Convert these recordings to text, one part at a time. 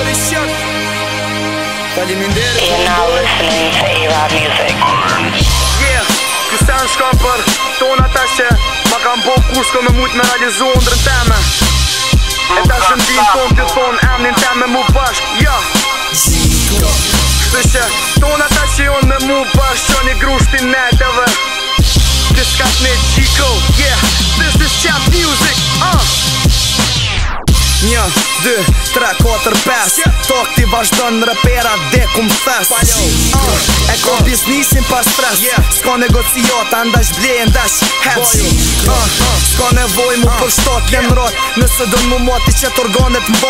You're now listening to A-Rod Music. Yeah, câți ani scapăr, tona ta ce Maka mbo kush kë me mujt me realizu ndrën teme E ta shëm din ton të ton emnin teme mu bashk Yeah Kështë që tona ta që jonë me mu bashk Që një grushtin neteve Diskat me Chico Yeah, this is champ music Yeah. Tok ti vazhdon në rëpera dhe ku më thes jo. uh, E ko uh. biznisin pa stres yeah. Sko negociot, andaj shblje, andaj hec jo. uh, Sko nevoj mu uh, përstot, jem rot Nëse dën mu moti që të organet më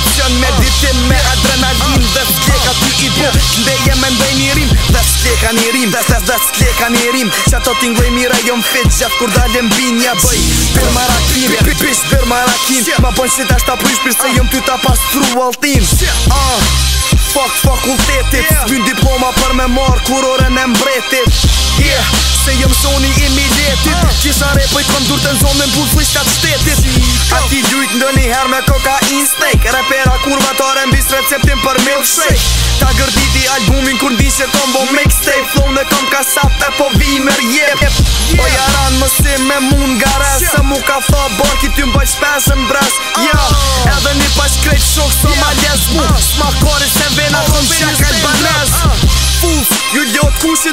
kombinacion me ditim me adrenalin dhe s'kleka ti i bu po. Ndej jem e ndoj mirim dhe s'kleka njerim dhe s'es dhe s'kleka njerim Qa to t'ingoj mira jo m'fit gjat kur dalim bin bëj Për ma rakim, për për ma rakim Ma që t'asht t'a prysh për se jom ty t'a pas tru altin ah, Fuck fakultetit, s'bjn diploma për me marr Kurorën e mbretit Se jom shumë disa rap i kom durte në zonë me mbuz vishka shtetit A ti gjujt ndë një her me kokain i Repera snek Rapera kur vatare në bis receptin për milkshake Ta gërditi albumin kur ndi që kombo make stay Flow në kom ka e po vimer jep Po jaran më sim e mund nga resë Se mu ka fa barki ty mbaj shpe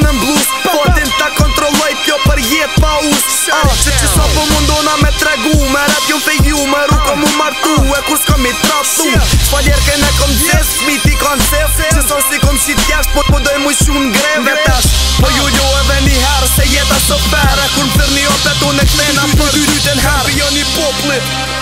në mblus Po din ta kontrolloj pjo për jet pa us A, që që sa po mundona me tregu Me rap jom fe ju, me rukë mu martu E kur s'kom mi trapsu Shpaljer ke ne kom djes, mi ti kon cef si kom qit jash, po po doj mu shu në grev Nga tash, po ju jo e ve një herë Se jeta së so fere, kur më thyr opet Unë e kthejna për dy dyten herë Pion i poplit